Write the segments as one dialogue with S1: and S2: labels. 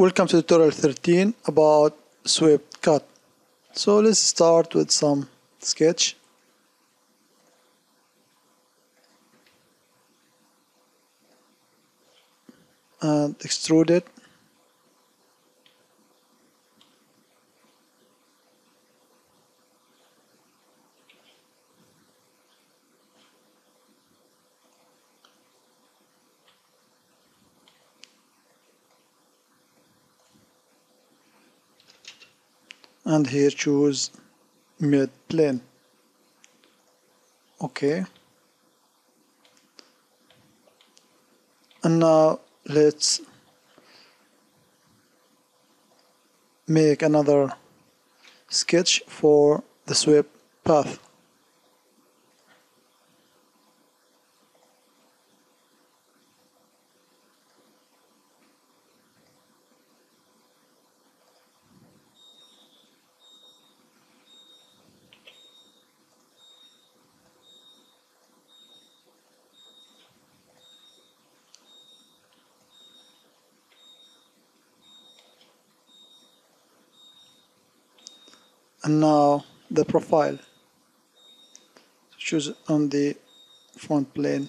S1: Welcome to tutorial 13 about swept cut. So let's start with some sketch. And extrude it. And here choose mid plane okay. And now let's make another sketch for the sweep path and now the profile. Choose on the front plane.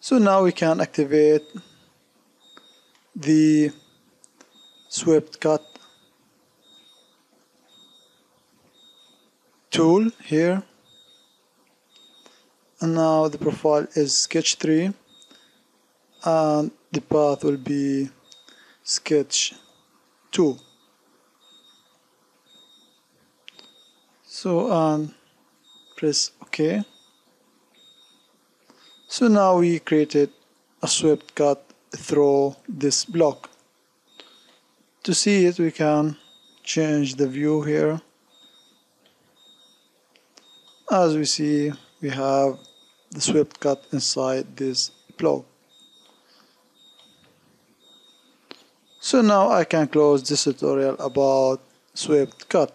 S1: So now we can activate the swept cut tool here now the profile is sketch 3 and the path will be sketch 2 so and press ok. So now we created a swept cut through this block. To see it we can change the view here. As we see we have the swept cut inside this block. So now I can close this tutorial about swept cut.